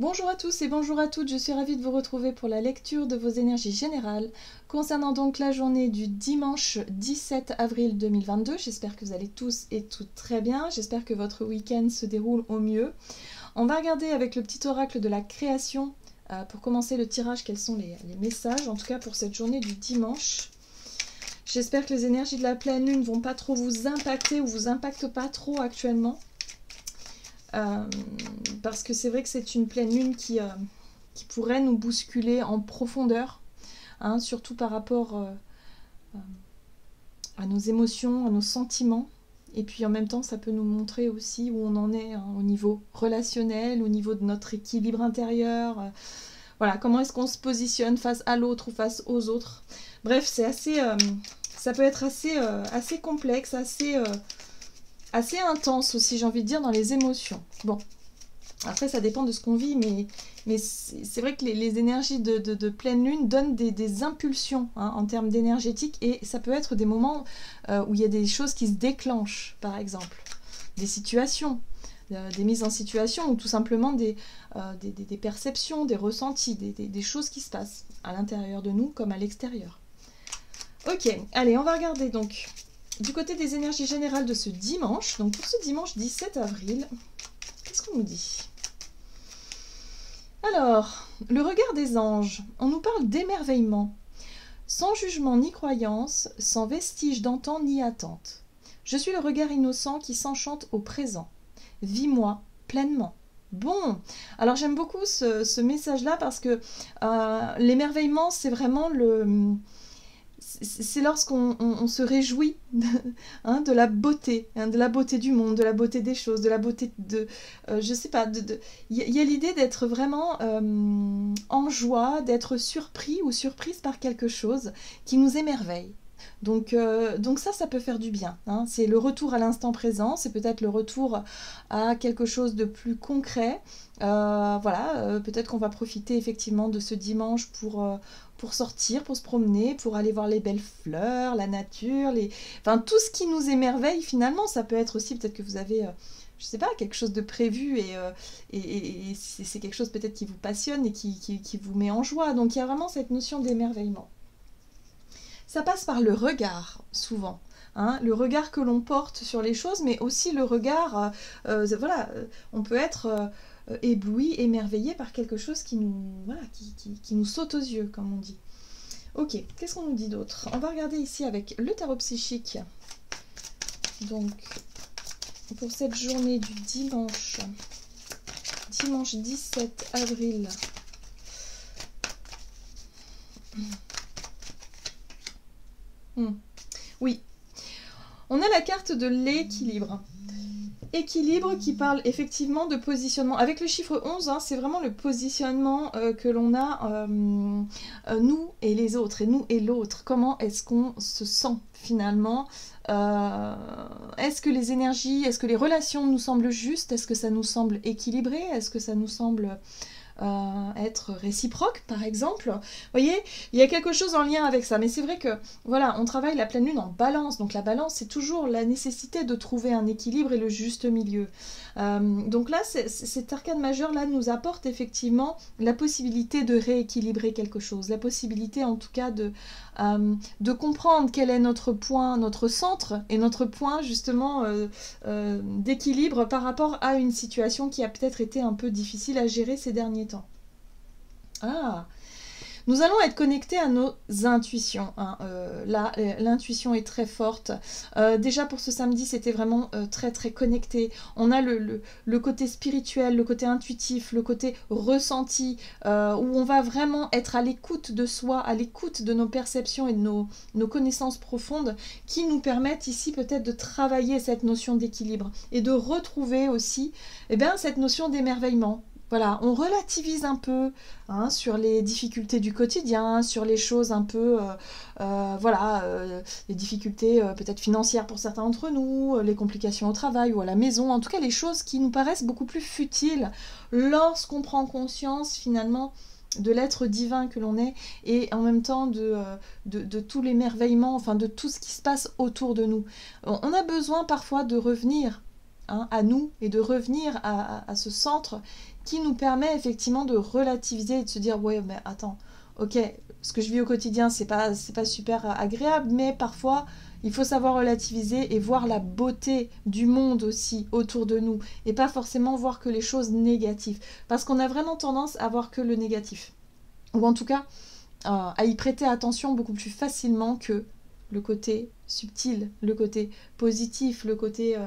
Bonjour à tous et bonjour à toutes, je suis ravie de vous retrouver pour la lecture de vos énergies générales concernant donc la journée du dimanche 17 avril 2022. J'espère que vous allez tous et toutes très bien, j'espère que votre week-end se déroule au mieux. On va regarder avec le petit oracle de la création euh, pour commencer le tirage quels sont les, messages, en tout cas pour cette journée du dimanche. J'espère que les énergies de la pleine lune ne vont pas trop vous impacter ou vous impactent pas trop actuellement. Euh, parce que c'est vrai que c'est une pleine lune qui, euh, qui, pourrait nous bousculer en profondeur, hein, surtout par rapport euh, à nos émotions, à nos sentiments. Et puis en même temps, ça peut nous montrer aussi où on en est hein, au niveau relationnel, au niveau de notre équilibre intérieur. voilà, comment est-ce qu'on se positionne face à l'autre ou face aux autres. Bref, c'est assez, ça peut être assez, assez complexe, assez assez intense aussi, j'ai envie de dire, dans les émotions. Bon, après, ça dépend de ce qu'on vit, mais, mais c'est vrai que les, énergies de, pleine lune donnent des, impulsions hein, en termes d'énergétique, et ça peut être des moments euh, où il y a des choses qui se déclenchent, par exemple, des situations, euh, des mises en situation, ou tout simplement des, euh, des perceptions, des ressentis, des choses qui se passent à l'intérieur de nous comme à l'extérieur. Ok, allez, on va regarder donc du côté des énergies générales de ce dimanche, donc pour ce dimanche 17 avril, qu'est-ce qu'on nous dit? Alors, le regard des anges, on nous parle d'émerveillement, sans jugement ni croyance, sans vestige d'antan ni attente. Je suis le regard innocent qui s'enchante au présent. Vis-moi pleinement. Bon, alors j'aime beaucoup ce, message-là parce que euh, l'émerveillement, c'est vraiment le c'est lorsqu'on se réjouit hein, de la beauté, hein, de la beauté du monde, de la beauté des choses, de la beauté de, euh, je sais pas, il y, a l'idée d'être vraiment euh, en joie, d'être surpris ou surprise par quelque chose qui nous émerveille. Donc, euh, donc ça, ça peut faire du bien. Hein. C'est le retour à l'instant présent, c'est peut-être le retour à quelque chose de plus concret. voilà, peut-être qu'on va profiter effectivement de ce dimanche pour pour sortir, pour se promener, pour aller voir les belles fleurs, la nature, les... enfin tout ce qui nous émerveille finalement. Ça peut être aussi peut-être que vous avez, euh, je sais pas, quelque chose de prévu et, euh, c'est quelque chose peut-être qui vous passionne et qui, vous met en joie. Donc il y a vraiment cette notion d'émerveillement. Ça passe par le regard souvent. Hein, le regard que l'on porte sur les choses, mais aussi le regard, euh, voilà, on peut être euh, ébloui, émerveillé par quelque chose qui nous, voilà, qui, nous saute aux yeux, comme on dit. Ok, qu'est-ce qu'on nous dit d'autre? On va regarder ici avec le tarot psychique. Donc, pour cette journée du dimanche, dimanche 17 avril. Hmm. Oui, on a la carte de l'équilibre équilibre qui parle effectivement de positionnement. Avec le chiffre 11, hein, c'est vraiment le positionnement euh, que l'on a, euh, euh, nous et les autres, et nous et l'autre. Comment est-ce qu'on se sent finalement Est-ce que les énergies, est-ce que les relations nous semblent justes? Est-ce que ça nous semble équilibré? Est-ce que ça nous semble euh, être réciproque, par exemple. Vous voyez, il y a quelque chose en lien avec ça. Mais c'est vrai que, voilà, on travaille la pleine lune en balance. Donc la balance, c'est toujours la nécessité de trouver un équilibre et le juste milieu. Euh, donc là, cet arcade majeur là nous apporte effectivement la possibilité de rééquilibrer quelque chose, la possibilité en tout cas de, euh, de comprendre quel est notre point, notre centre et notre point justement d'équilibre par rapport à une situation qui a peut-être été un peu difficile à gérer ces derniers Ah nous allons être connectés à nos intuitions. Hein. Euh, là, euh, l'intuition est très forte. Euh, déjà pour ce samedi, c'était vraiment très très connecté. On a le, côté spirituel, le côté intuitif, le côté ressenti, où on va vraiment être à l'écoute de soi, à l'écoute de nos perceptions et de nos, nos connaissances profondes, qui nous permettent ici peut-être de travailler cette notion d'équilibre et de retrouver aussi eh bien, cette notion d'émerveillement voilà, on relativise un peu hein, sur les difficultés du quotidien, sur les choses un peu, euh, euh, voilà, euh, les difficultés peut-être financières pour certains d'entre nous, les complications au travail ou à la maison, en tout cas les choses qui nous paraissent beaucoup plus futiles lorsqu'on prend conscience finalement de l'être divin que l'on est et en même temps de, tout l'émerveillement, enfin de tout ce qui se passe autour de nous. On a besoin parfois de revenir hein, à nous et de revenir à, ce centre qui nous permet effectivement de relativiser et de se dire ouais mais attends ok ce que je vis au quotidien c'est pas c'est pas super agréable mais parfois il faut savoir relativiser et voir la beauté du monde aussi autour de nous et pas forcément voir que les choses négatives. Parce qu'on a vraiment tendance à voir que le négatif. Ou en tout cas, euh, à y prêter attention beaucoup plus facilement que le côté subtil, le côté positif, le côté... Euh,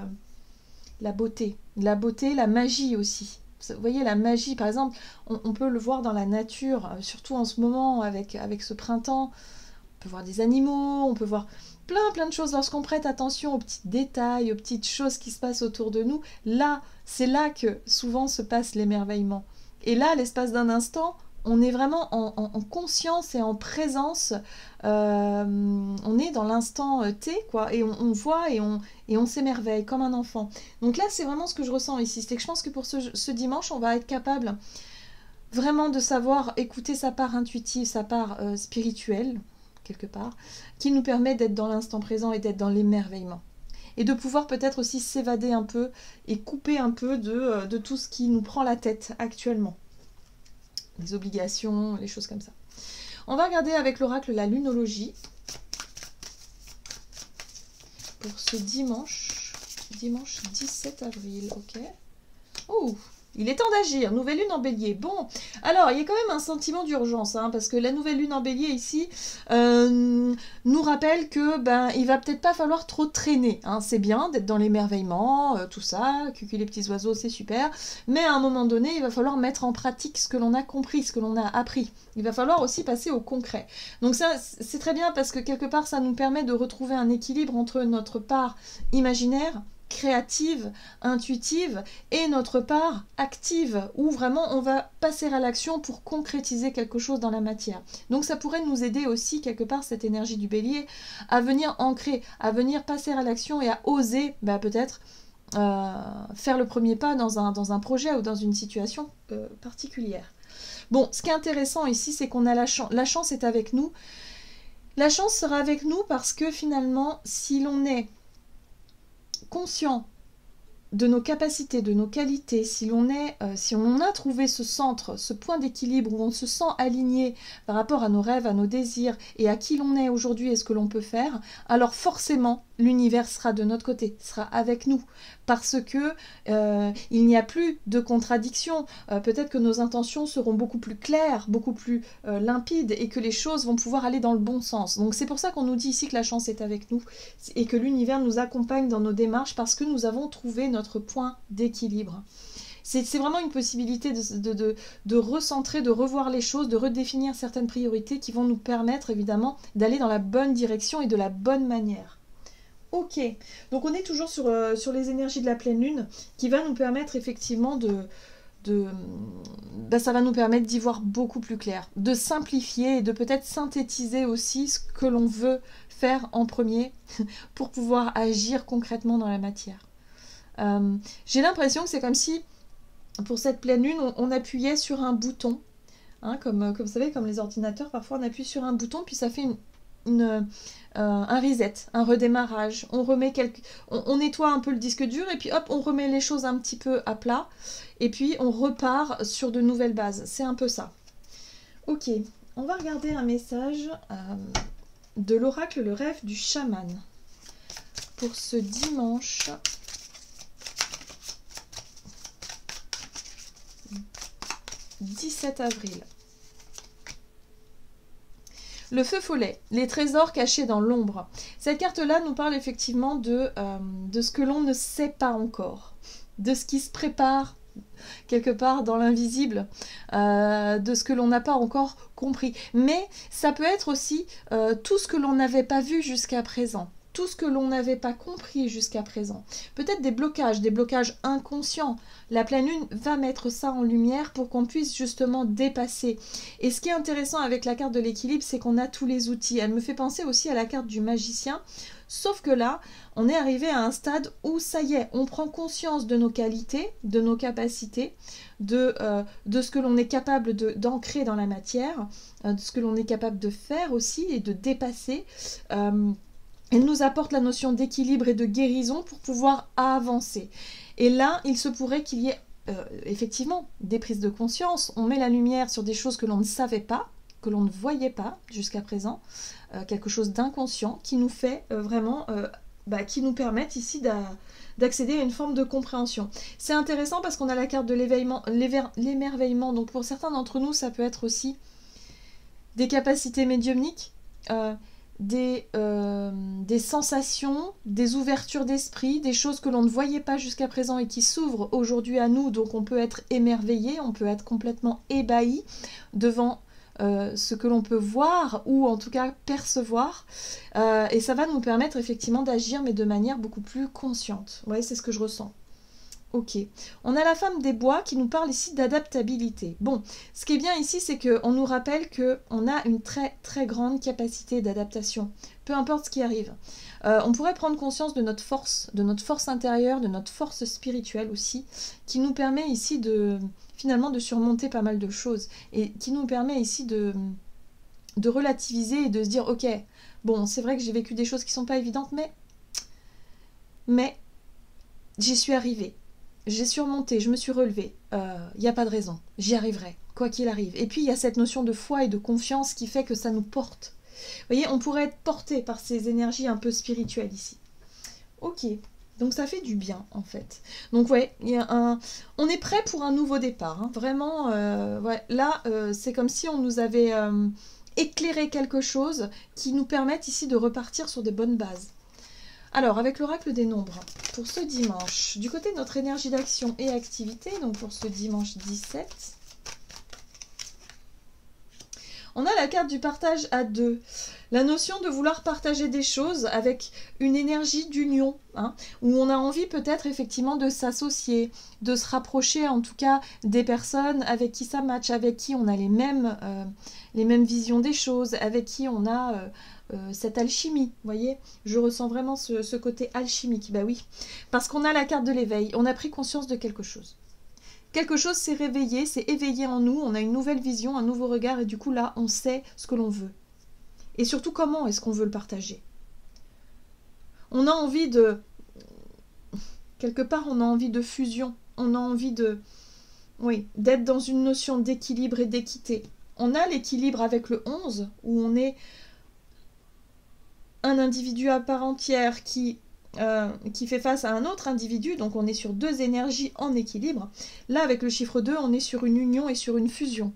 la beauté. La beauté, la magie aussi. Vous voyez, la magie, par exemple, on, peut le voir dans la nature, euh, surtout en ce moment avec, avec ce printemps. On peut voir des animaux, on peut voir plein plein de choses. Lorsqu'on prête attention aux petits détails, aux petites choses qui se passent autour de nous, là, c'est là que souvent se passe l'émerveillement. Et là, l'espace d'un instant, on est vraiment en, conscience et en présence. Euh, on est dans l'instant euh, T, quoi, et on, voit et on, s'émerveille comme un enfant. Donc là, c'est vraiment ce que je ressens ici. C'est que je pense que pour ce, dimanche, on va être capable vraiment de savoir écouter sa part intuitive, sa part euh, spirituelle, quelque part, qui nous permet d'être dans l'instant présent et d'être dans l'émerveillement. Et de pouvoir peut-être aussi s'évader un peu et couper un peu de, de tout ce qui nous prend la tête actuellement. Les obligations, les choses comme ça. On va regarder avec l'oracle la lunologie pour ce dimanche, dimanche 17 avril, ok. Oh, il est temps d'agir. Nouvelle lune en bélier. Bon, alors il y a quand même un sentiment d'urgence, hein, parce que la nouvelle lune en bélier ici euh, nous rappelle que ben il va peut-être pas falloir trop traîner. Hein. C'est bien d'être dans l'émerveillement, euh, tout ça, cucu les petits oiseaux, c'est super. Mais à un moment donné, il va falloir mettre en pratique ce que l'on a compris, ce que l'on a appris. Il va falloir aussi passer au concret. Donc ça, c'est très bien parce que quelque part, ça nous permet de retrouver un équilibre entre notre part imaginaire créative, intuitive, et notre part active, où vraiment on va passer à l'action pour concrétiser quelque chose dans la matière. Donc ça pourrait nous aider aussi, quelque part, cette énergie du bélier, à venir ancrer, à venir passer à l'action et à oser, bah, peut-être, euh, faire le premier pas dans un, projet ou dans une situation euh, particulière. Bon, ce qui est intéressant ici, c'est qu'on a la chance, la chance est avec nous. La chance sera avec nous parce que finalement, si l'on est conscient de nos capacités, de nos qualités, si l'on est, euh, si on a trouvé ce centre, ce point d'équilibre où on se sent aligné par rapport à nos rêves, à nos désirs et à qui l'on est aujourd'hui et ce que l'on peut faire, alors forcément l'univers sera de notre côté, sera avec nous, parce que euh, il n'y a plus de contradiction. Euh, peut-être que nos intentions seront beaucoup plus claires, beaucoup plus limpides et que les choses vont pouvoir aller dans le bon sens. Donc c'est pour ça qu'on nous dit ici que la chance est avec nous et que l'univers nous accompagne dans nos démarches parce que nous avons trouvé notre point d'équilibre. C'est vraiment une possibilité de, recentrer, de revoir les choses, de redéfinir certaines priorités qui vont nous permettre évidemment d'aller dans la bonne direction et de la bonne manière. Ok, donc on est toujours sur, euh, sur les énergies de la pleine lune qui va nous permettre effectivement de, de, bah, ça va nous permettre d'y voir beaucoup plus clair, de simplifier et de peut-être synthétiser aussi ce que l'on veut faire en premier pour pouvoir agir concrètement dans la matière. Euh, j'ai l'impression que c'est comme si, pour cette pleine lune, on, appuyait sur un bouton. Hein, comme, comme vous savez, comme les ordinateurs, parfois on appuie sur un bouton, puis ça fait une, euh, un reset, un redémarrage. On remet quelques, on, nettoie un peu le disque dur et puis hop, on remet les choses un petit peu à plat et puis on repart sur de nouvelles bases. C'est un peu ça. Ok, on va regarder un message euh, de l'oracle Le rêve du chaman pour ce dimanche 17 avril. Le feu follet, les trésors cachés dans l'ombre. Cette carte-là nous parle effectivement de, euh, de ce que l'on ne sait pas encore, de ce qui se prépare quelque part dans l'invisible, euh, de ce que l'on n'a pas encore compris. Mais ça peut être aussi euh, tout ce que l'on n'avait pas vu jusqu'à présent tout ce que l'on n'avait pas compris jusqu'à présent. Peut-être des blocages, des blocages inconscients. La pleine lune va mettre ça en lumière pour qu'on puisse justement dépasser. Et ce qui est intéressant avec la carte de l'équilibre, c'est qu'on a tous les outils. Elle me fait penser aussi à la carte du magicien. Sauf que là, on est arrivé à un stade où ça y est, on prend conscience de nos qualités, de nos capacités, de, euh, ce que l'on est capable d'ancrer dans la matière, euh, de ce que l'on est capable de faire aussi et de dépasser. Euh, elle nous apporte la notion d'équilibre et de guérison pour pouvoir avancer. Et là, il se pourrait qu'il y ait euh, effectivement des prises de conscience. On met la lumière sur des choses que l'on ne savait pas, que l'on ne voyait pas jusqu'à présent, euh, quelque chose d'inconscient qui nous fait euh, vraiment, bah, qui nous permettent ici d'accéder à une forme de compréhension. C'est intéressant parce qu'on a la carte de l'émerveillement. Donc pour certains d'entre nous, ça peut être aussi des capacités médiumniques, des, euh, des sensations, des ouvertures d'esprit, des choses que l'on ne voyait pas jusqu'à présent et qui s'ouvrent aujourd'hui à nous. Donc on peut être émerveillé, on peut être complètement ébahi devant euh, ce que l'on peut voir ou en tout cas percevoir. Euh, et ça va nous permettre effectivement d'agir mais de manière beaucoup plus consciente. Ouais, c'est ce que je ressens. Ok. On a la femme des bois qui nous parle ici d'adaptabilité. Bon, ce qui est bien ici, c'est qu'on nous rappelle qu'on a une très très grande capacité d'adaptation, peu importe ce qui arrive. Euh, on pourrait prendre conscience de notre force, de notre force intérieure, de notre force spirituelle aussi, qui nous permet ici de finalement de surmonter pas mal de choses et qui nous permet ici de, relativiser et de se dire ok, bon, c'est vrai que j'ai vécu des choses qui sont pas évidentes, mais mais j'y suis arrivée j'ai surmonté, je me suis relevée. Il euh, n'y a pas de raison. J'y arriverai, quoi qu'il arrive. Et puis, il y a cette notion de foi et de confiance qui fait que ça nous porte. Vous voyez, on pourrait être porté par ces énergies un peu spirituelles ici. Ok. Donc ça fait du bien en fait. Donc ouais, y a un... on est prêt pour un nouveau départ. Hein. Vraiment, euh, ouais. là euh, c'est comme si on nous avait éclairé quelque chose qui nous permette ici de repartir sur des bonnes bases. Alors, avec l'oracle des nombres, pour ce dimanche, du côté de notre énergie d'action et activité, donc pour ce dimanche 17, on a la carte du partage à deux. La notion de vouloir partager des choses avec une énergie d'union, hein, où on a envie peut-être effectivement de s'associer, de se rapprocher en tout cas des personnes avec qui ça match, avec qui on a les mêmes, euh, les mêmes visions des choses, avec qui on a euh, euh, cette alchimie, vous voyez Je ressens vraiment ce, côté alchimique, bah oui. Parce qu'on a la carte de l'éveil, on a pris conscience de quelque chose. Quelque chose s'est réveillé, s'est éveillé en nous, on a une nouvelle vision, un nouveau regard, et du coup là, on sait ce que l'on veut. Et surtout, comment est-ce qu'on veut le partager? On a envie de... Quelque part, on a envie de fusion, on a envie de... Oui, d'être dans une notion d'équilibre et d'équité. On a l'équilibre avec le 11, où on est un individu à part entière qui, euh, qui fait face à un autre individu, donc on est sur deux énergies en équilibre. Là, avec le chiffre 2, on est sur une union et sur une fusion,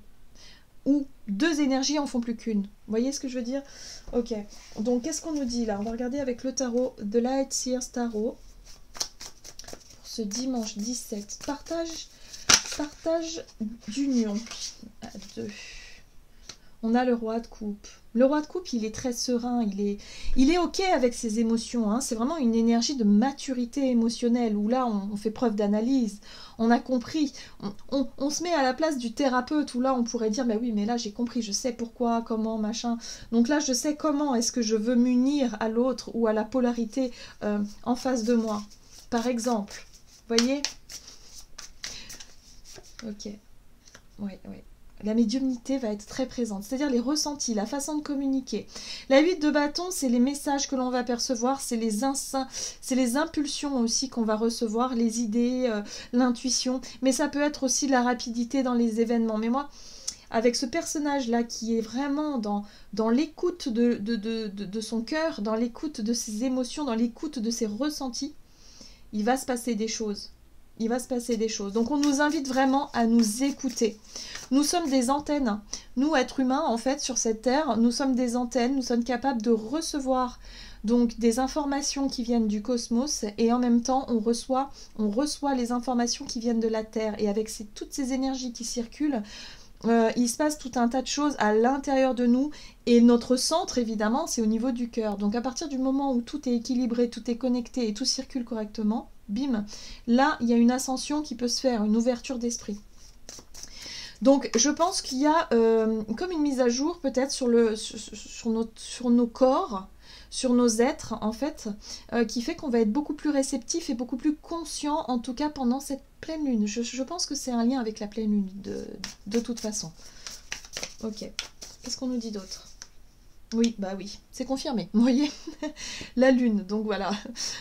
où deux énergies en font plus qu'une. Vous voyez ce que je veux dire? Ok, donc qu'est-ce qu'on nous dit là? On va regarder avec le tarot de Light Sears Tarot. Pour ce dimanche 17, partage, partage d'union à deux. On a le roi de coupe. Le roi de coupe, il est très serein, il est, il est ok avec ses émotions. Hein. C'est vraiment une énergie de maturité émotionnelle où là, on, fait preuve d'analyse. On a compris. On, se met à la place du thérapeute où là, on pourrait dire, mais oui, mais là, j'ai compris, je sais pourquoi, comment, machin. Donc là, je sais comment est-ce que je veux m'unir à l'autre ou à la polarité euh, en face de moi. Par exemple, voyez? Ok. Oui, oui la médiumnité va être très présente, c'est-à-dire les ressentis, la façon de communiquer. La 8 de bâton, c'est les messages que l'on va percevoir, c'est les, c'est les impulsions aussi qu'on va recevoir, les idées, euh, l'intuition, mais ça peut être aussi la rapidité dans les événements. Mais moi, avec ce personnage-là qui est vraiment dans, l'écoute de, de, de son cœur, dans l'écoute de ses émotions, dans l'écoute de ses ressentis, il va se passer des choses il va se passer des choses. Donc on nous invite vraiment à nous écouter. Nous sommes des antennes. Nous, êtres humains, en fait, sur cette terre, nous sommes des antennes. Nous sommes capables de recevoir donc des informations qui viennent du cosmos et en même temps on reçoit, on reçoit les informations qui viennent de la Terre. Et avec toutes ces énergies qui circulent, euh, il se passe tout un tas de choses à l'intérieur de nous et notre centre évidemment c'est au niveau du cœur. Donc à partir du moment où tout est équilibré, tout est connecté et tout circule correctement, bim, là, il y a une ascension qui peut se faire, une ouverture d'esprit. Donc je pense qu'il y a euh, comme une mise à jour peut-être sur, sur, sur, nos corps, sur nos êtres en fait, euh, qui fait qu'on va être beaucoup plus réceptif et beaucoup plus conscient en tout cas pendant cette pleine lune. Je, pense que c'est un lien avec la pleine lune de, de toute façon. Ok, qu'est-ce qu'on nous dit d'autre? Oui, bah oui, c'est confirmé. Vous voyez La lune, donc voilà.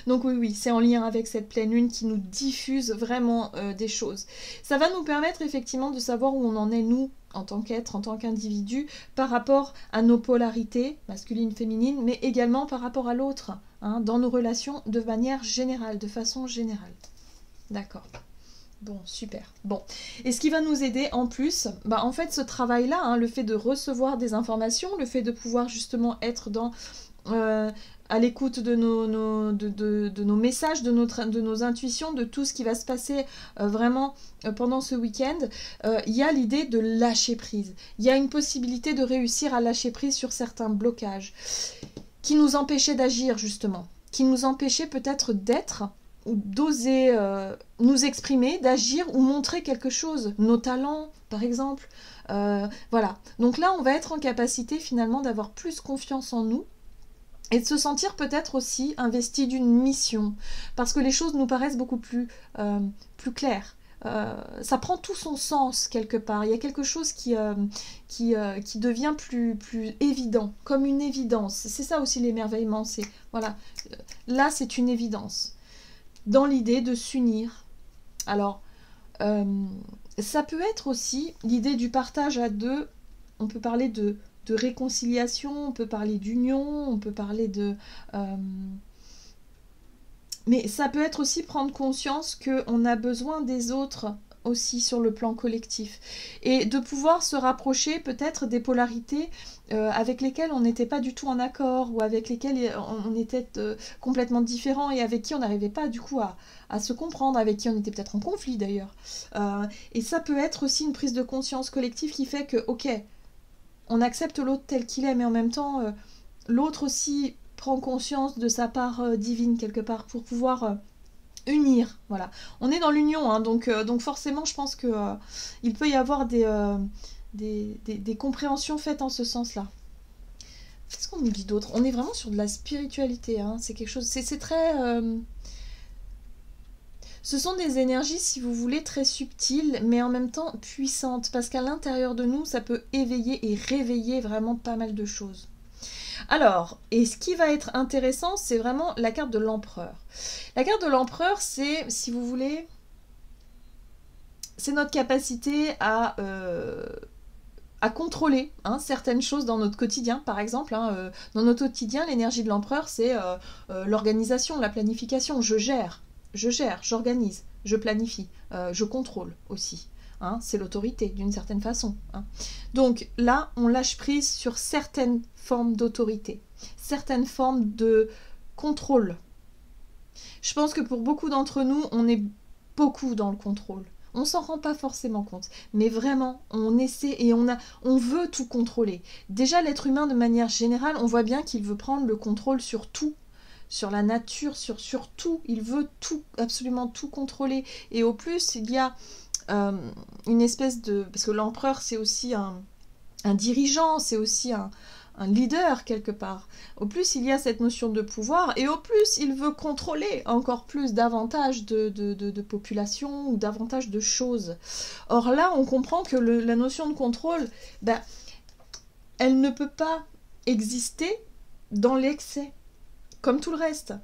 Donc oui, oui, c'est en lien avec cette pleine lune qui nous diffuse vraiment euh, des choses. Ça va nous permettre effectivement de savoir où on en est, nous, en tant qu'être, en tant qu'individu, par rapport à nos polarités, masculines, féminines, mais également par rapport à l'autre, hein, dans nos relations de manière générale, de façon générale. D'accord. Bon, super. Bon. Et ce qui va nous aider en plus, bah en fait ce travail-là, hein, le fait de recevoir des informations, le fait de pouvoir justement être dans... Euh, à l'écoute de nos, messages, de nos intuitions, de tout ce qui va se passer euh, vraiment euh, pendant ce week-end, il y a l'idée de lâcher prise. Il y a une possibilité de réussir à lâcher prise sur certains blocages qui nous empêchaient d'agir justement, qui nous empêchaient peut-être d'être d'oser euh, nous exprimer, d'agir ou montrer quelque chose, nos talents par exemple. Euh, voilà. Donc là, on va être en capacité finalement d'avoir plus confiance en nous et de se sentir peut-être aussi investi d'une mission, parce que les choses nous paraissent beaucoup plus, euh, plus claires. ça prend tout son sens quelque part. Il y a quelque chose qui, devient plus, plus évident, comme une évidence. C'est ça aussi l'émerveillement. C'est voilà, là c'est une évidence dans l'idée de s'unir. Alors, euh, ça peut être aussi l'idée du partage à deux. On peut parler de, réconciliation, on peut parler d'union, on peut parler de... Euh, mais ça peut être aussi prendre conscience qu'on a besoin des autres aussi sur le plan collectif. Et de pouvoir se rapprocher peut-être des polarités euh, avec lesquelles on n'était pas du tout en accord ou avec lesquelles on, était euh, complètement différent et avec qui on n'arrivait pas du coup à, se comprendre, avec qui on était peut-être en conflit d'ailleurs. Euh, et ça peut être aussi une prise de conscience collective qui fait que, ok, on accepte l'autre tel qu'il est, mais en même temps, l'autre aussi prend conscience de sa part divine quelque part pour pouvoir unir. Voilà. On est dans l'union, hein, donc, euh, donc forcément, je pense que euh, il peut y avoir euh, des, compréhensions faites en ce sens-là. Qu'est-ce qu'on nous dit d'autre? On est vraiment sur de la spiritualité. Hein, c'est quelque chose. C'est très. Ce sont des énergies, si vous voulez, très subtiles, mais en même temps puissantes, parce qu'à l'intérieur de nous, ça peut éveiller et réveiller vraiment pas mal de choses. Alors, et ce qui va être intéressant, c'est vraiment la carte de l'empereur. La carte de l'empereur, c'est, si vous voulez, c'est notre capacité à, euh, contrôler hein, certaines choses dans notre quotidien. Par exemple, hein, euh, dans notre quotidien, l'énergie de l'empereur, c'est euh, l'organisation, la planification. Je gère, je gère, j'organise, je planifie, je contrôle aussi. Hein, c'est l'autorité d'une certaine façon. Donc là, on lâche prise sur certaines formes d'autorité, certaines formes de contrôle. Je pense que pour beaucoup d'entre nous, on est beaucoup dans le contrôle. On s'en rend pas forcément compte, mais vraiment, on essaie et on a, on veut tout contrôler. Déjà, l'être humain, de manière générale, on voit bien qu'il veut prendre le contrôle sur tout, sur la nature, sur, sur tout. Il veut tout, absolument tout contrôler. Et au plus, il y a euh, une espèce de... Parce que l'empereur, c'est aussi un, dirigeant, c'est aussi un, leader quelque part. Au plus, il y a cette notion de pouvoir, et au plus, il veut contrôler encore plus davantage de, de, population ou davantage de choses. Or là, on comprend que la notion de contrôle, ben, elle ne peut pas exister dans l'excès, comme tout le reste.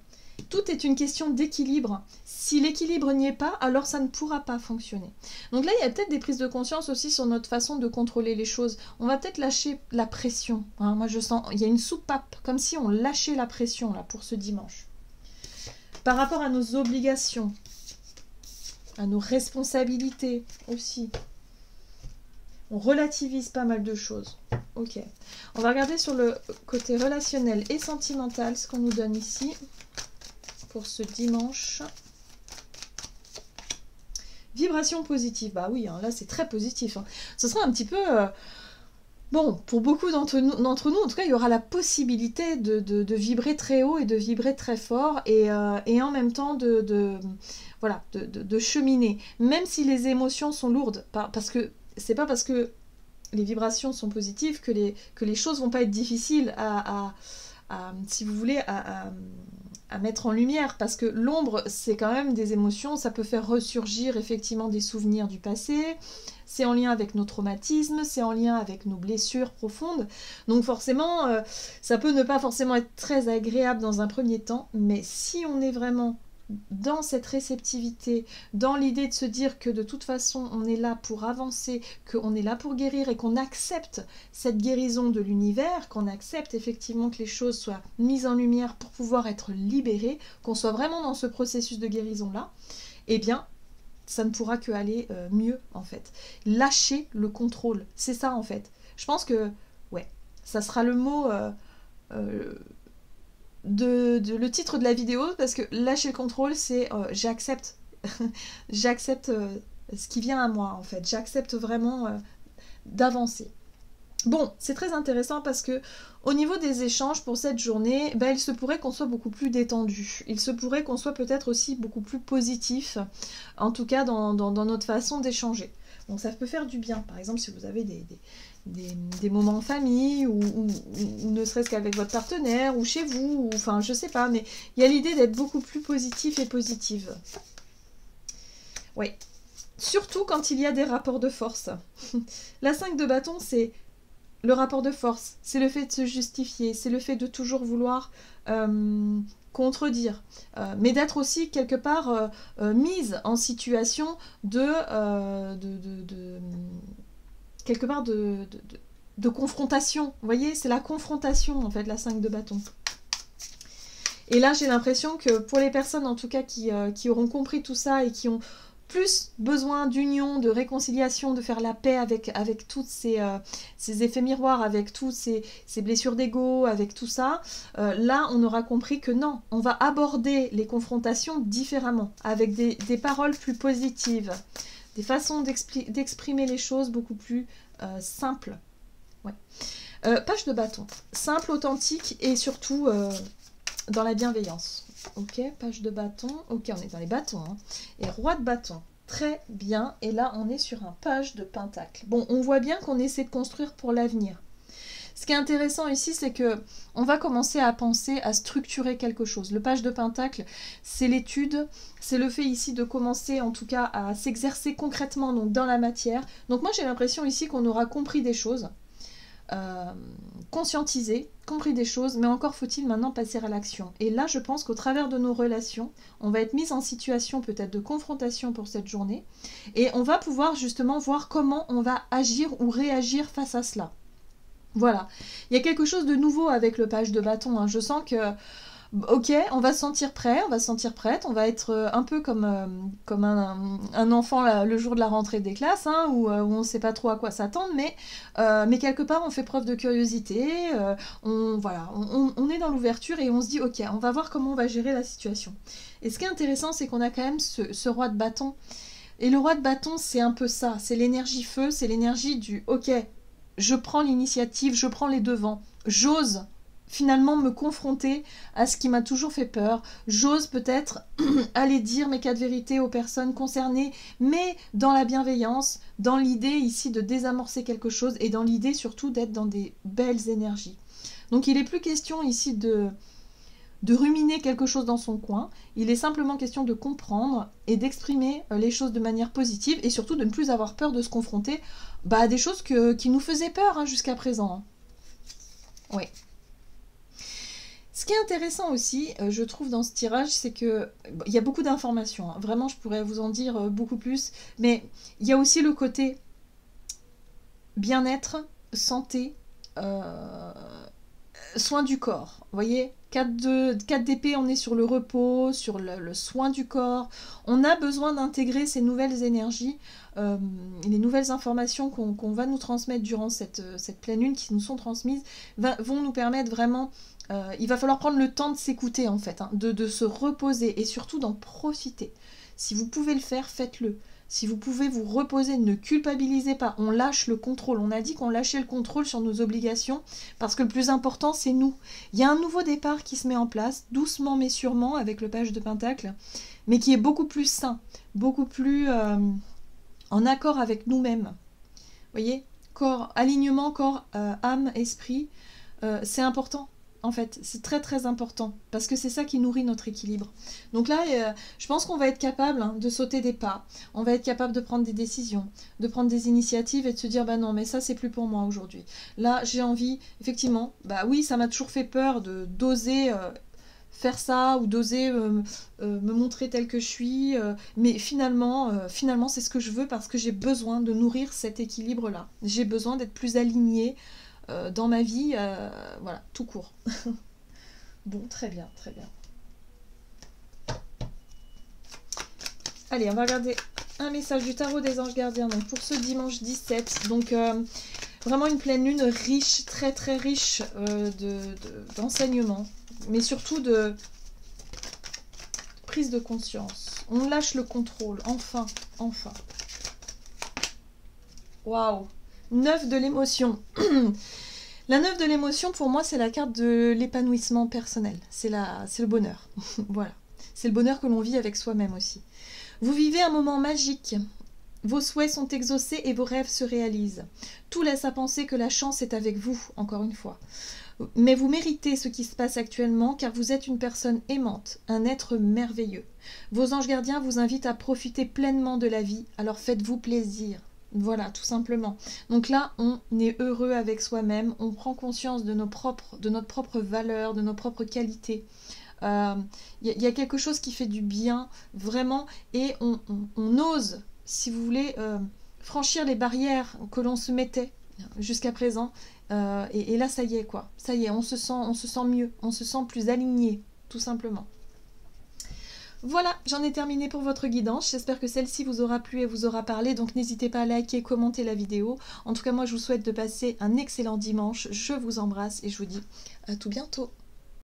Tout est une question d'équilibre. Si l'équilibre n'y est pas, alors ça ne pourra pas fonctionner. Donc là, il y a peut-être des prises de conscience aussi sur notre façon de contrôler les choses. On va peut-être lâcher la pression. Hein. Moi, je sens, il y a une soupape, comme si on lâchait la pression là pour ce dimanche. Par rapport à nos obligations, à nos responsabilités aussi. On relativise pas mal de choses. Ok. On va regarder sur le côté relationnel et sentimental ce qu'on nous donne ici pour ce dimanche. Vibration positive, bah oui, hein, là c'est très positif. Hein. Ce sera un petit peu... Euh, bon, pour beaucoup d'entre nous, nous, en tout cas, il y aura la possibilité de, vibrer très haut et de vibrer très fort et, euh, en même temps de, voilà, de, cheminer. Même si les émotions sont lourdes, parce que c'est pas parce que les vibrations sont positives que les, que les choses vont pas être difficiles à, si vous voulez, à mettre en lumière parce que l'ombre, c'est quand même des émotions, ça peut faire ressurgir effectivement des souvenirs du passé, c'est en lien avec nos traumatismes, c'est en lien avec nos blessures profondes. Donc forcément, euh, ça peut ne pas forcément être très agréable dans un premier temps, mais si on est vraiment dans cette réceptivité, dans l'idée de se dire que de toute façon on est là pour avancer, qu'on est là pour guérir et qu'on accepte cette guérison de l'univers, qu'on accepte effectivement que les choses soient mises en lumière pour pouvoir être libérées, qu'on soit vraiment dans ce processus de guérison-là, eh bien ça ne pourra que aller euh, mieux en fait. Lâcher le contrôle, c'est ça en fait. Je pense que, ouais, ça sera le mot... Euh, euh, de, le titre de la vidéo parce que lâcher le contrôle, c'est euh, j'accepte. j'accepte euh, ce qui vient à moi en fait. J'accepte vraiment euh, d'avancer. Bon, c'est très intéressant parce que au niveau des échanges pour cette journée, ben, il se pourrait qu'on soit beaucoup plus détendu. Il se pourrait qu'on soit peut-être aussi beaucoup plus positif, en tout cas dans, notre façon d'échanger. Donc ça peut faire du bien. Par exemple, si vous avez des, des, moments en famille ou, ne serait-ce qu'avec votre partenaire ou chez vous, ou, enfin je sais pas, mais il y a l'idée d'être beaucoup plus positif et positive. Oui. Surtout quand il y a des rapports de force. La 5 de bâton, c'est le rapport de force, c'est le fait de se justifier, c'est le fait de toujours vouloir euh, contredire, euh, mais d'être aussi quelque part euh, mise en situation de quelque part de, de, confrontation. Vous voyez, c'est la confrontation en fait, la 5 de bâton. Et là, j'ai l'impression que pour les personnes en tout cas qui, euh, qui, auront compris tout ça et qui ont plus besoin d'union, de réconciliation, de faire la paix avec, avec tous ces, euh, ces, effets miroirs, avec toutes ces, ces blessures d'ego, avec tout ça, euh, là, on aura compris que non, on va aborder les confrontations différemment, avec des, des paroles plus positives des façons d'exprimer les choses beaucoup plus euh, simples. Euh, page de bâton. Simple, authentique et surtout euh, dans la bienveillance. Ok, page de bâton. Ok, on est dans les bâtons. Hein. Et roi de bâton. Très bien. Et là, on est sur un page de pentacle. Bon, on voit bien qu'on essaie de construire pour l'avenir. Ce qui est intéressant ici, c'est que on va commencer à penser à structurer quelque chose. Le page de Pentacle, c'est l'étude, c'est le fait ici de commencer en tout cas à s'exercer concrètement dans la matière. Donc moi j'ai l'impression ici qu'on aura compris des choses, euh, conscientisé, compris des choses, mais encore faut-il maintenant passer à l'action. Et là je pense qu'au travers de nos relations, on va être mis en situation peut-être de confrontation pour cette journée, et on va pouvoir justement voir comment on va agir ou réagir face à cela. Voilà. Il y a quelque chose de nouveau avec le page de bâton. Hein. Je sens que, ok, on va se sentir prêt, on va se sentir prête, on va être euh, un peu comme, euh, comme un, enfant le jour de la rentrée des classes, hein, où, euh, on ne sait pas trop à quoi s'attendre, mais, quelque part on fait preuve de curiosité, on, voilà, on, est dans l'ouverture et on se dit, ok, on va voir comment on va gérer la situation. Et ce qui est intéressant, c'est qu'on a quand même ce roi de bâton. Et le roi de bâton, c'est un peu ça, c'est l'énergie feu, c'est l'énergie du ok, je prends l'initiative, je prends les devants, j'ose finalement me confronter à ce qui m'a toujours fait peur. J'ose peut-être aller dire mes cas de vérité aux personnes concernées, mais dans la bienveillance, dans l'idée ici de désamorcer quelque chose et dans l'idée surtout d'être dans des belles énergies. Donc il n'est plus question ici de de ruminer quelque chose dans son coin, il est simplement question de comprendre et d'exprimer euh, les choses de manière positive et surtout de ne plus avoir peur de se confronter bah, à des choses qui nous faisaient peur hein, jusqu'à présent. Hein. Oui. Ce qui est intéressant aussi, euh, je trouve, dans ce tirage, c'est que il y a beaucoup d'informations. Hein. Vraiment, je pourrais vous en dire euh, beaucoup plus. Mais il y a aussi le côté bien-être, santé, soin du corps. Vous voyez 4 d'épée, on est sur le repos, sur le, soin du corps. On a besoin d'intégrer ces nouvelles énergies, euh, les nouvelles informations qu'on va nous transmettre durant cette, cette, pleine lune, qui nous sont transmises, vont nous permettre vraiment... Euh, il va falloir prendre le temps de s'écouter en fait, hein, de, de se reposer et surtout d'en profiter. Si vous pouvez le faire, faites-le. Si vous pouvez vous reposer, ne culpabilisez pas. On lâche le contrôle. On a dit qu'on lâchait le contrôle sur nos obligations parce que le plus important, c'est nous. Il y a un nouveau départ qui se met en place, doucement mais sûrement, avec le page de Pentacle, mais qui est beaucoup plus sain, beaucoup plus euh, en accord avec nous-mêmes. Vous voyez? Corps, alignement, corps, euh, âme, esprit, euh, c'est important. En fait. C'est très très important parce que c'est ça qui nourrit notre équilibre. Donc là, euh, je pense qu'on va être capable hein, de sauter des pas. On va être capable de prendre des décisions, de prendre des initiatives et de se dire bah non, mais ça c'est plus pour moi aujourd'hui. Là, j'ai envie, effectivement, bah oui, ça m'a toujours fait peur de d'oser. Euh, faire ça ou d'oser euh, me montrer tel que je suis mais finalement finalement c'est ce que je veux parce que j'ai besoin de nourrir cet équilibre là j'ai besoin d'être plus alignée euh, dans ma vie, euh, voilà, tout court. bon, très bien, très bien. Allez, on va regarder un message du tarot des anges gardiens donc pour ce dimanche 17. Donc euh, vraiment une pleine lune riche, très très riche d'enseignements, mais surtout de prise de conscience. On lâche le contrôle, enfin, enfin. Waouh 9 de l'émotion. la 9 de l'émotion, pour moi, c'est la carte de l'épanouissement personnel. C'est le bonheur. voilà. C'est le bonheur que l'on vit avec soi-même aussi. Vous vivez un moment magique. Vos souhaits sont exaucés et vos rêves se réalisent. Tout laisse à penser que la chance est avec vous, encore une fois. Mais vous méritez ce qui se passe actuellement car vous êtes une personne aimante, un être merveilleux. Vos anges gardiens vous invitent à profiter pleinement de la vie, alors faites-vous plaisir. Voilà, tout simplement. Donc là, on est heureux avec soi-même, on prend conscience de, nos propres, de notre propre valeur, de nos propres qualités. Il euh, y, a quelque chose qui fait du bien, vraiment, et on, ose, si vous voulez, euh, franchir les barrières que l'on se mettait jusqu'à présent. Euh, et, et, là, ça y est, quoi. Ça y est, on se sent, on se sent mieux, on se sent plus aligné, tout simplement. Voilà, j'en ai terminé pour votre guidance. J'espère que celle-ci vous aura plu et vous aura parlé. Donc n'hésitez pas à liker, commenter la vidéo. En tout cas, moi, je vous souhaite de passer un excellent dimanche. Je vous embrasse et je vous dis à tout bientôt.